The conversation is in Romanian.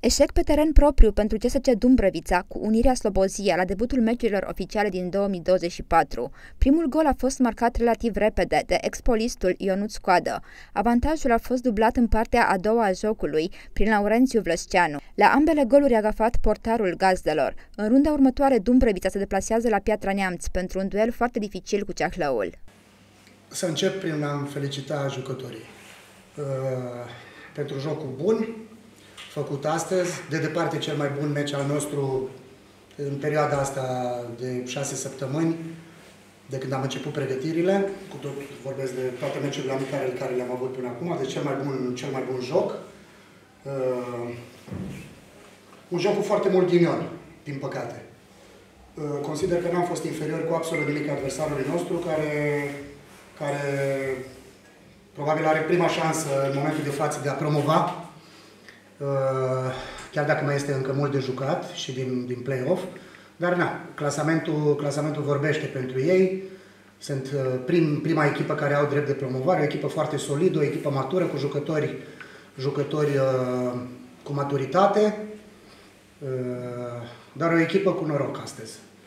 Eșec pe teren propriu pentru CSC Dumbrăvița cu unirea Slobozia la debutul meciurilor oficiale din 2024. Primul gol a fost marcat relativ repede de expolistul Ionuț Coadă. Avantajul a fost dublat în partea a doua a jocului prin Laurențiu Vlăsceanu. La ambele goluri a gafat portarul gazdelor. În runda următoare Dumbrăvița se deplasează la Piatra Neamț pentru un duel foarte dificil cu Ceahlăul. Să încep prin a-mi felicita jucătorii. Uh, pentru jocul bun, făcut astăzi. De departe cel mai bun meci al nostru în perioada asta de șase săptămâni, de când am început pregătirile, cu tot vorbesc de toate meciurile amicale care le-am avut până acum, deci cel mai bun, cel mai bun joc. Uh, un joc cu foarte mult ghinion, din păcate. Uh, consider că n-am fost inferior cu absolut nimic adversarului nostru, care, care probabil are prima șansă în momentul de față de a promova Uh, chiar dacă mai este încă mult de jucat și din, din play-off. Dar na, clasamentul, clasamentul vorbește pentru ei. Sunt uh, prim, prima echipă care au drept de promovare, o echipă foarte solidă, o echipă matură cu jucători, jucători uh, cu maturitate, uh, dar o echipă cu noroc astăzi.